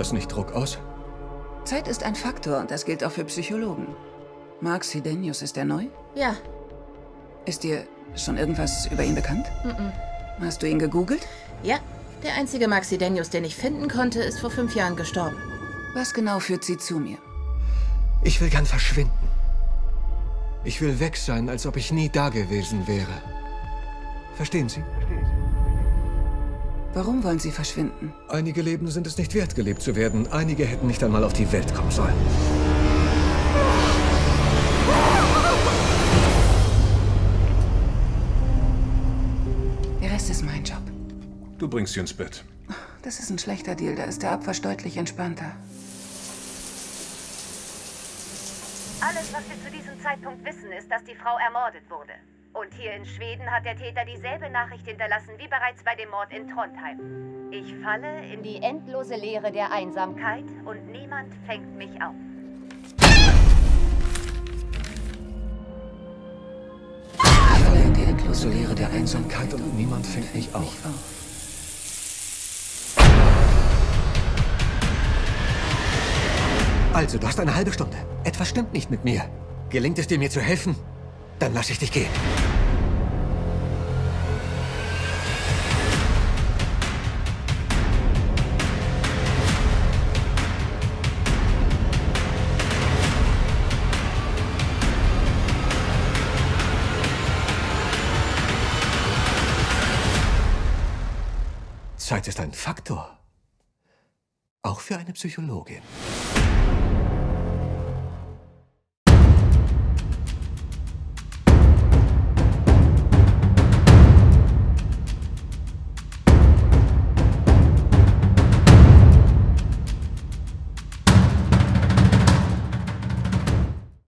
das nicht Druck aus? Zeit ist ein Faktor und das gilt auch für Psychologen. Mark Sidenius, ist er neu? Ja. Ist dir schon irgendwas über ihn bekannt? Mm Hast du ihn gegoogelt? Ja. Der einzige Maxi Danius, den ich finden konnte, ist vor fünf Jahren gestorben. Was genau führt sie zu mir? Ich will gern verschwinden. Ich will weg sein, als ob ich nie da gewesen wäre. Verstehen Sie? Warum wollen Sie verschwinden? Einige Leben sind es nicht wert, gelebt zu werden. Einige hätten nicht einmal auf die Welt kommen sollen. Der Rest ist mein Job. Du bringst sie ins Bett. Das ist ein schlechter Deal, da ist der Abwasch deutlich entspannter. Alles, was wir zu diesem Zeitpunkt wissen, ist, dass die Frau ermordet wurde. Und hier in Schweden hat der Täter dieselbe Nachricht hinterlassen wie bereits bei dem Mord in Trondheim. Ich falle in die endlose Leere der Einsamkeit und niemand fängt mich auf. Ich falle in die endlose Leere der Einsamkeit und niemand fängt mich auf. Also, du hast eine halbe Stunde. Etwas stimmt nicht mit mir. Gelingt es dir, mir zu helfen? Dann lass ich dich gehen. Zeit ist ein Faktor. Auch für eine Psychologin.